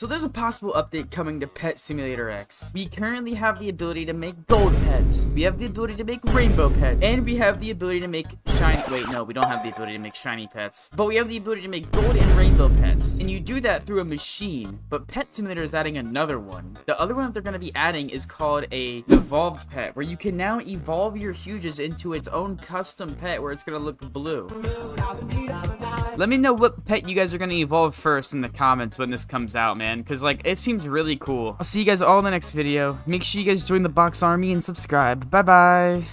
So there's a possible update coming to Pet Simulator X. We currently have the ability to make gold pets, we have the ability to make rainbow pets, and we have the ability to make shiny- wait, no, we don't have the ability to make shiny pets. But we have the ability to make gold and rainbow pets. And you do that through a machine, but Pet Simulator is adding another one. The other one that they're going to be adding is called a evolved pet, where you can now evolve your Huges into its own custom pet where it's going to look blue. Let me know what pet you guys are going to evolve first in the comments when this comes out, man. Because, like, it seems really cool. I'll see you guys all in the next video. Make sure you guys join the Box Army and subscribe. Bye-bye.